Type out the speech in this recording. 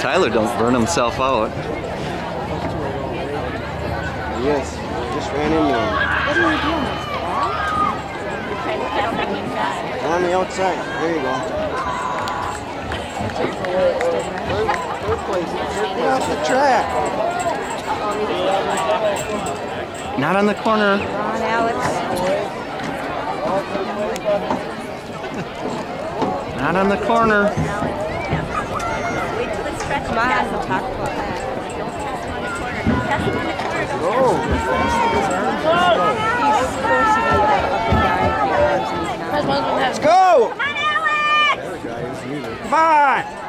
Tyler don't burn himself out. Yes, just ran into him. What are you doing? On the outside. There you go. Third, third place. Third place off the track. Not on the corner. Come on, Alex. Not on the corner. Wait till it's stretched. Come on, we'll talk about that. Don't test him on the corner. Test him on the corner. Don't Go. He's supposed to be like up and down with the arms and he's not. Let's go. Come on, Alex! Come on,